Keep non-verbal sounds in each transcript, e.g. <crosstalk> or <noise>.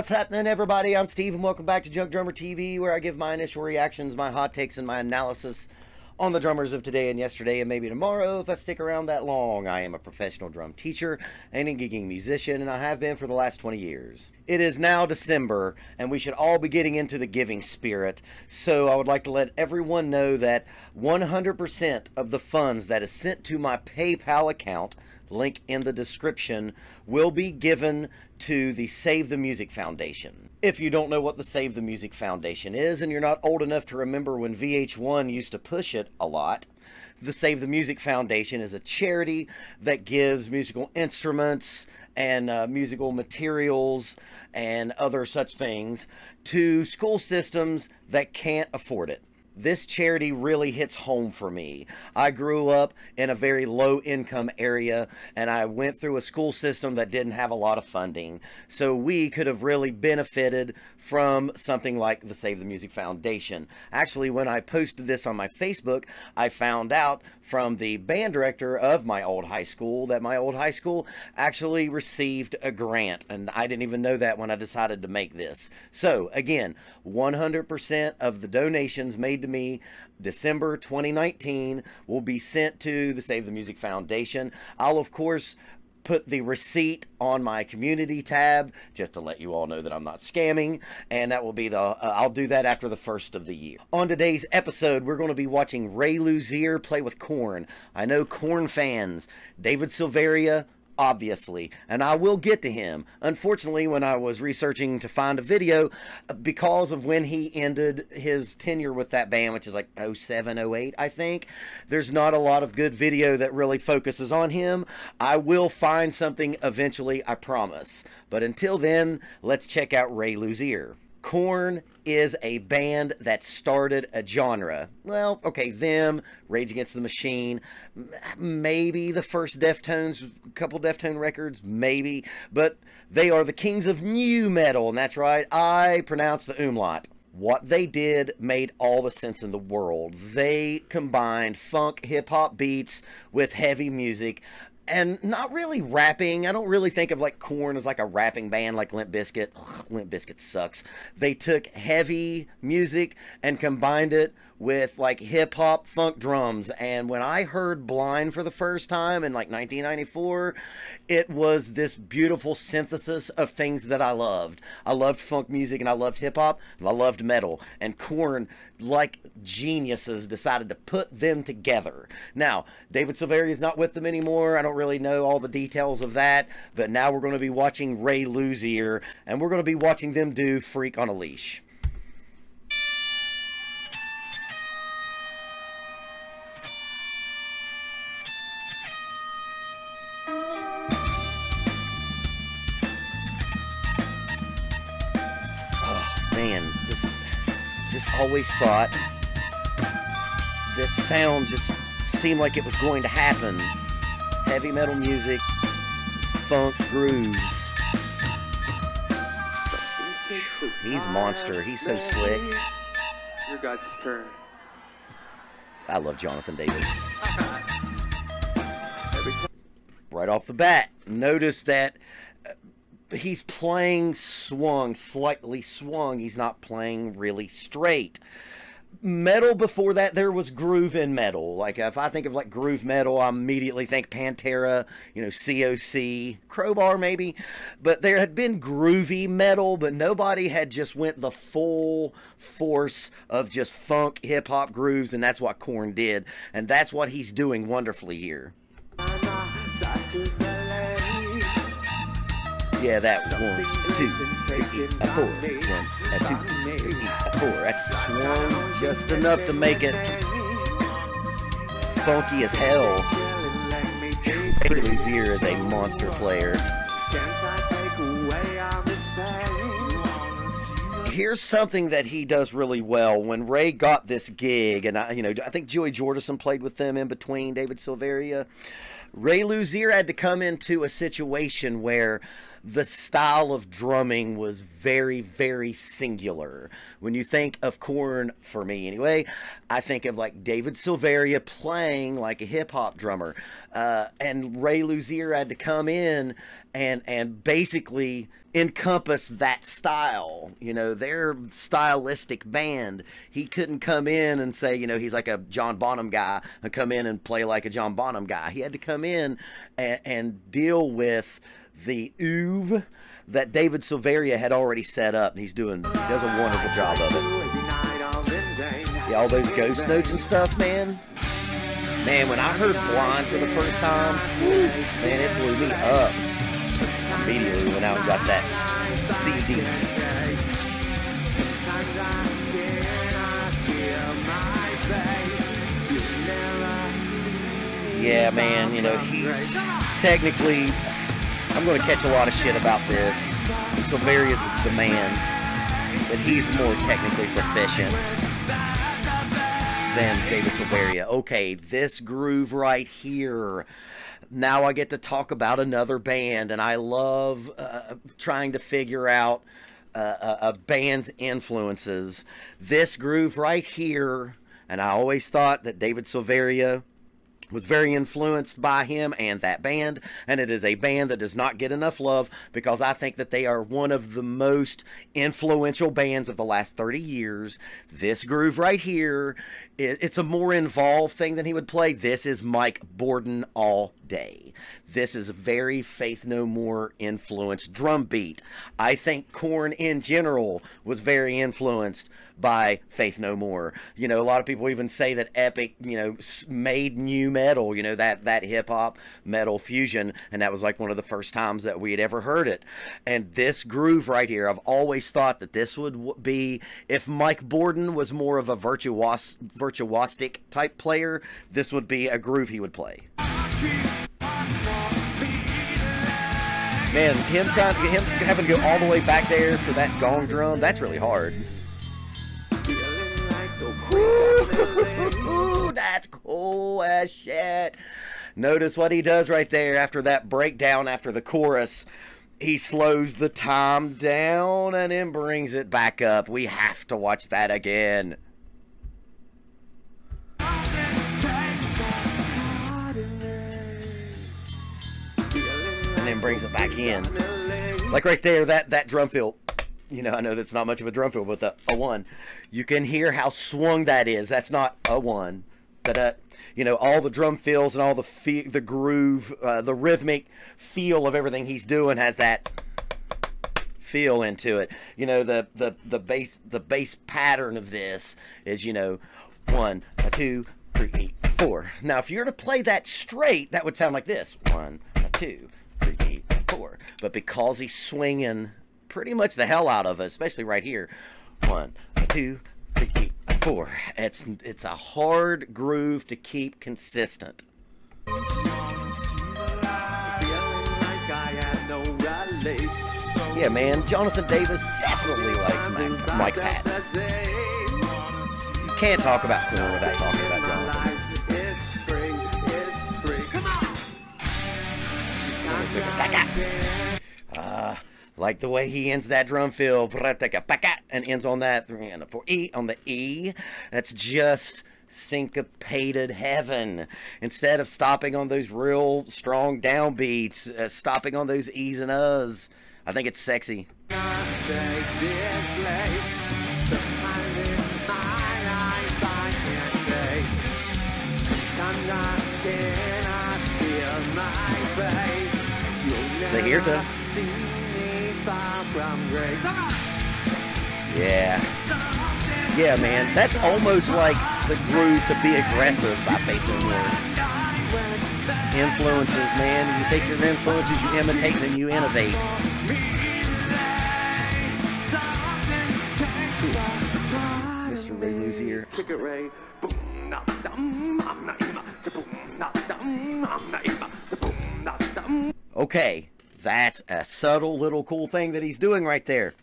What's happening, everybody? I'm Steve, and welcome back to Junkdrummer TV, where I give my initial reactions, my hot takes, and my analysis on the drummers of today and yesterday, and maybe tomorrow if I stick around that long. I am a professional drum teacher and a gigging musician, and I have been for the last 20 years. It is now December, and we should all be getting into the giving spirit. So I would like to let everyone know that 100% of the funds that is sent to my PayPal account link in the description, will be given to the Save the Music Foundation. If you don't know what the Save the Music Foundation is and you're not old enough to remember when VH1 used to push it a lot, the Save the Music Foundation is a charity that gives musical instruments and uh, musical materials and other such things to school systems that can't afford it this charity really hits home for me. I grew up in a very low income area and I went through a school system that didn't have a lot of funding. So we could have really benefited from something like the Save the Music Foundation. Actually, when I posted this on my Facebook, I found out from the band director of my old high school that my old high school actually received a grant. And I didn't even know that when I decided to make this. So again, 100% of the donations made to me December 2019 will be sent to the Save the Music Foundation. I'll, of course, put the receipt on my community tab just to let you all know that I'm not scamming and that will be the uh, I'll do that after the first of the year. On today's episode we're going to be watching Ray Luzier play with Korn. I know Korn fans, David Silveria, obviously, and I will get to him. Unfortunately, when I was researching to find a video, uh, because of when he ended his tenure with that band, which is like 07, 08, I think, there's not a lot of good video that really focuses on him. I will find something eventually, I promise. But until then, let's check out Ray Luzier. Korn is a band that started a genre. Well, okay, them, Rage Against the Machine, maybe the first Deftones, a couple Deftone records, maybe, but they are the kings of new metal, and that's right, I pronounce the umlaut. What they did made all the sense in the world. They combined funk, hip hop beats with heavy music and not really rapping. I don't really think of like Korn as like a rapping band like Limp Bizkit. Ugh, Limp Bizkit sucks. They took heavy music and combined it with like hip hop funk drums. And when I heard Blind for the first time in like 1994, it was this beautiful synthesis of things that I loved. I loved funk music and I loved hip hop and I loved metal. And Korn, like geniuses, decided to put them together. Now, David Silveria is not with them anymore. I don't really know all the details of that, but now we're going to be watching Ray Luzier and we're going to be watching them do Freak on a Leash. Always thought this sound just seemed like it was going to happen. Heavy metal music, funk grooves. He's monster. He's so slick. Your guys' turn. I love Jonathan Davis. right off the bat, notice that he's playing swung, slightly swung. He's not playing really straight. Metal before that, there was groove in metal. Like if I think of like groove metal, I immediately think Pantera, you know, COC, Crowbar maybe. But there had been groovy metal, but nobody had just went the full force of just funk hip hop grooves, and that's what Korn did, and that's what he's doing wonderfully here. Yeah, that one, two, three, a four, one, a two, three, a four. That's swung just enough to make it funky as hell. Luzier is a monster player. Here's something that he does really well. When Ray got this gig, and I, you know, I think Joey Jordison played with them in between David Silveria. Ray Luzier had to come into a situation where the style of drumming was very, very singular. When you think of Korn, for me anyway, I think of like David Silveria playing like a hip hop drummer, uh, and Ray Luzier had to come in and and basically encompass that style. You know, their stylistic band. He couldn't come in and say, you know, he's like a John Bonham guy and come in and play like a John Bonham guy. He had to come in and, and deal with the oeuvre that David Silveria had already set up, and he's doing he does a wonderful job of it. Yeah, all those ghost notes and stuff, man. Man, when I heard Blind for the first time, man, it blew me up. Immediately went out and got that CD. Yeah, man, you know, he's technically I'm going to catch a lot of shit about this. Silveria's the man, but he's more technically proficient than David Silveria. Okay, this groove right here. Now I get to talk about another band, and I love uh, trying to figure out uh, a, a band's influences. This groove right here, and I always thought that David Silveria was very influenced by him and that band and it is a band that does not get enough love because I think that they are one of the most influential bands of the last 30 years. This groove right here it's a more involved thing than he would play this is Mike Bordin all day this is very Faith No More influenced drum beat I think Korn in general was very influenced by Faith No More. You know, a lot of people even say that Epic, you know, made new metal, you know, that that hip hop metal fusion, and that was like one of the first times that we had ever heard it. And this groove right here, I've always thought that this would be if Mike Bordin was more of a virtuos virtuosic type player, this would be a groove he would play. Man, him him having to go all the way back there for that gong drum, that's really hard. That's cool as shit. Notice what he does right there after that breakdown after the chorus. He slows the time down and then brings it back up. We have to watch that again. Then brings it back in. Like right there, that, that drum fill you know, I know that's not much of a drum fill, but the, a one, you can hear how swung that is. That's not a one, but uh, you know, all the drum fills and all the fe- the groove, uh, the rhythmic feel of everything he's doing has that feel into it. You know, the the the bass the bass pattern of this is you know, one, two, three, four. Now, if you were to play that straight, that would sound like this: one, two, three, four. But because he's swinging pretty much the hell out of it, especially right here. One, two, three, four. It's it's a hard groove to keep consistent. Yeah, man, Jonathan Davis definitely liked Mike, Mike Patton. You can't talk about Korn without talking Uh, like the way he ends that drum fill, and ends on that three and a four E on the E. That's just syncopated heaven. Instead of stopping on those real strong downbeats, uh, stopping on those E's and U's. I think it's sexy. So here to yeah. Yeah, man. That's almost like the groove to be aggressive by Faith No More. Influences, man. You take your influences, you imitate, and you innovate. Mr. Ray Luzier. Ray. Okay, that's a subtle little cool thing that he's doing right there.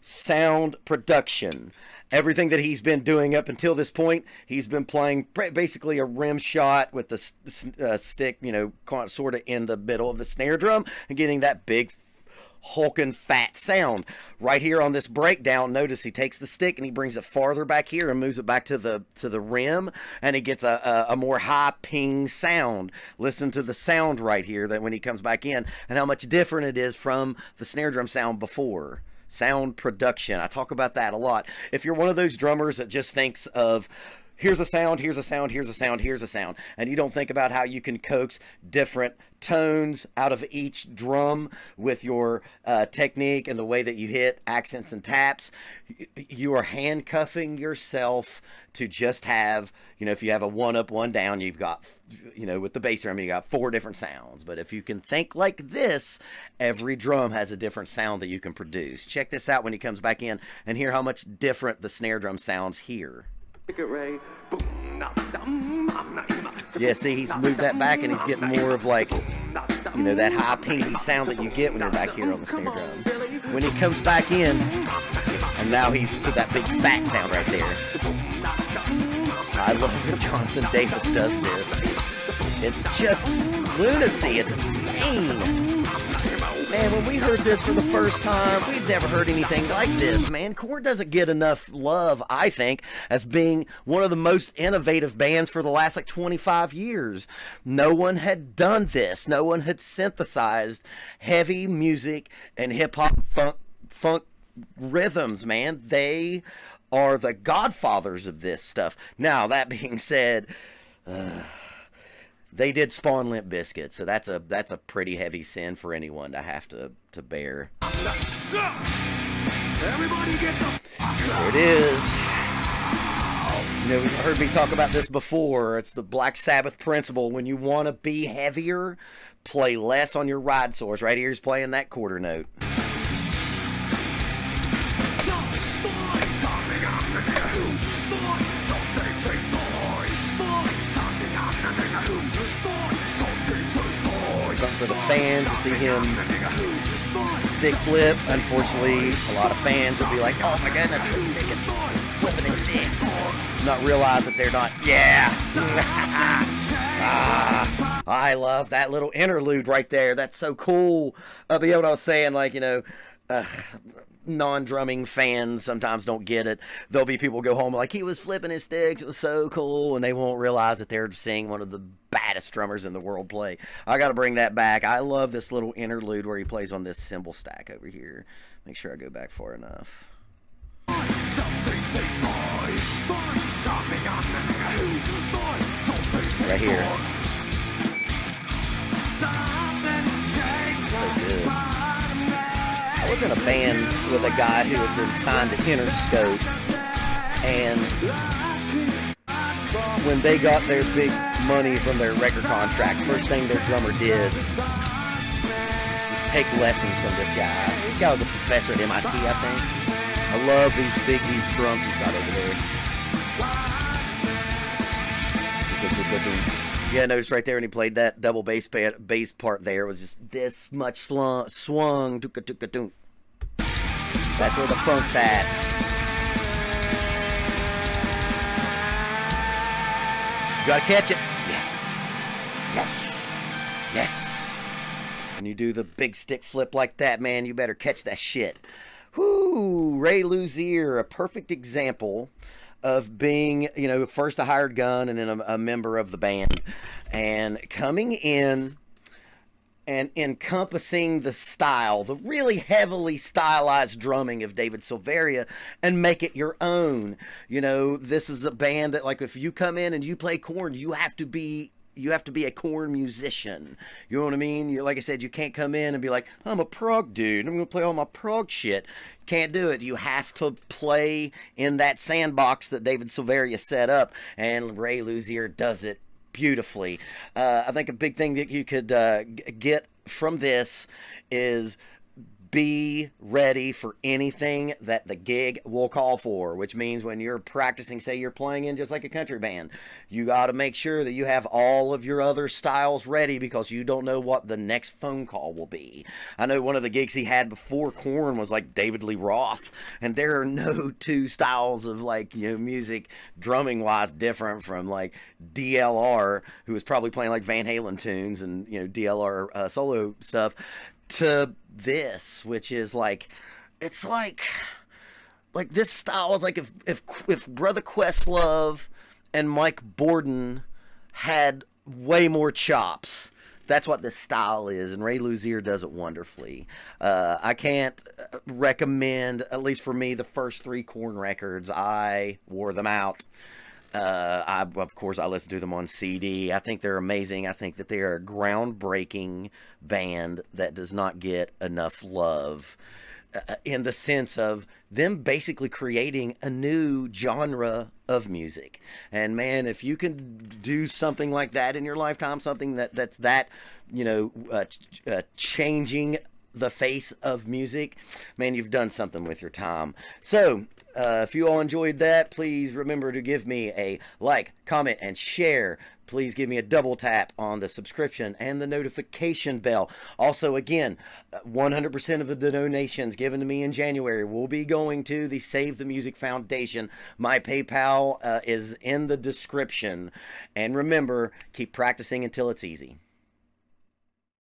Sound production. everything that he's been doing up until this point, he's been playing basically a rim shot with the uh, stick, you know, sort of in the middle of the snare drum and getting that big hulking fat sound. Right here on this breakdown, notice he takes the stick and he brings it farther back here and moves it back to the to the rim and he gets a, a, a more high ping sound. Listen to the sound right here that when he comes back in and how much different it is from the snare drum sound before sound production. I talk about that a lot. If you're one of those drummers that just thinks of here's a sound, here's a sound, here's a sound, here's a sound. And you don't think about how you can coax different tones out of each drum with your uh, technique and the way that you hit accents and taps. You are handcuffing yourself to just have, you know, if you have a one up, one down, you've got, you know, with the bass drum, you got four different sounds. But if you can think like this, every drum has a different sound that you can produce. Check this out when he comes back in and hear how much different the snare drum sounds here. Yeah, see, he's moved that back and he's getting more of like, you know, that high pingy sound that you get when you're back here on the snare drum. When he comes back in, and now he's to that big fat sound right there. I love that Jonathan Davis does this. It's just lunacy. It's insane. Man, when we heard this for the first time, we'd never heard anything like this, man. Korn doesn't get enough love, I think, as being one of the most innovative bands for the last like 25 years. No one had done this. No one had synthesized heavy music and hip hop funk funk rhythms, man. They are the godfathers of this stuff. Now, that being said, uh, they did spawn Limp Bizkit, so that's a that's a pretty heavy sin for anyone to have to to bear. Everybody get the there it is. You know, you've heard me talk about this before. It's the Black Sabbath principle. When you want to be heavier, play less on your ride source. Right here, he's playing that quarter note. Something for the fans to see him stick flip. Unfortunately, a lot of fans will be like, oh my goodness, he's sticking, flipping his sticks. Not realize that they're not, yeah. <laughs> ah, I love that little interlude right there. That's so cool. Uh, but you what I was saying? Like, you know, uh, non-drumming fans sometimes don't get it. There'll be people go home like he was flipping his sticks. It was so cool, and they won't realize that they're seeing one of the baddest drummers in the world play. I got to bring that back. I love this little interlude where he plays on this cymbal stack over here. Make sure I go back far enough. Right here. I was in a band with a guy who had been signed to Interscope, and when they got their big money from their record contract, first thing their drummer did was take lessons from this guy. This guy was a professor at MIT, I think. I love these big, huge drums he's got over there. Yeah, notice right there when he played that double bass bass part there was just this much slung, swung. That's where the funk's at. You gotta catch it. Yes. Yes. Yes. When you do the big stick flip like that, man, you better catch that shit. Whoo! Ray Luzier, a perfect example of being, you know, first a hired gun and then a, a member of the band, and coming in and encompassing the style, the really heavily stylized drumming of David Silveria, and make it your own. You know, this is a band that, like, if you come in and you play Korn, you have to be you have to be a Korn musician. You know what I mean? You like I said, you can't come in and be like, I'm a prog dude. I'm gonna play all my prog shit. Can't do it. You have to play in that sandbox that David Silveria set up, and Ray Luzier does it beautifully. Uh, I think a big thing that you could uh, get from this is be ready for anything that the gig will call for, which means when you're practicing, say you're playing in just like a country band, you got to make sure that you have all of your other styles ready because you don't know what the next phone call will be. I know one of the gigs he had before Korn was like David Lee Roth, and there are no <laughs> two styles of like, you know, music drumming wise different from like DLR, who was probably playing like Van Halen tunes and, you know, DLR uh, solo stuff to this, which is like, it's like, like this style is like if if if Brother Questlove and Mike Bordin had way more chops. That's what this style is, and Ray Luzier does it wonderfully. Uh, I can't uh, recommend, at least for me, the first three Korn records. I wore them out. Uh, I, of course, I listen to them on CD. I think they're amazing. I think that they are a groundbreaking band that does not get enough love uh, in the sense of them basically creating a new genre of music. And man, if you can do something like that in your lifetime, something that that's that, you know, uh, uh, changing the face of music, man, you've done something with your time. So, uh, if you all enjoyed that, please remember to give me a like, comment, and share. Please give me a double tap on the subscription and the notification bell. Also, again, 100% of the donations given to me in January will be going to the Save the Music Foundation. My PayPal uh, is in the description. And remember, keep practicing until it's easy.